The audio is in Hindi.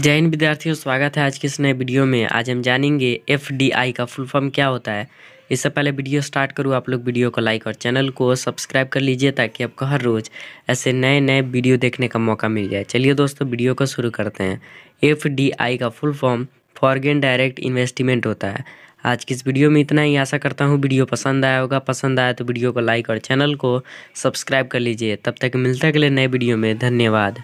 जय हिंद विद्यार्थियों, स्वागत है आज के इस नए वीडियो में। आज हम जानेंगे एफ़ डी आई का फुल फॉर्म क्या होता है। इससे पहले वीडियो स्टार्ट करूँ, आप लोग वीडियो को लाइक और चैनल को सब्सक्राइब कर लीजिए ताकि आपको हर रोज़ ऐसे नए नए वीडियो देखने का मौका मिल जाए। चलिए दोस्तों, वीडियो को शुरू करते हैं। एफ़ डी आई का full form foreign direct investment होता है। आज की इस वीडियो में इतना ही। आशा करता हूँ वीडियो पसंद आया होगा। पसंद आया तो वीडियो को लाइक और चैनल को सब्सक्राइब कर लीजिए। तब तक मिलता है अगले नए वीडियो में। धन्यवाद।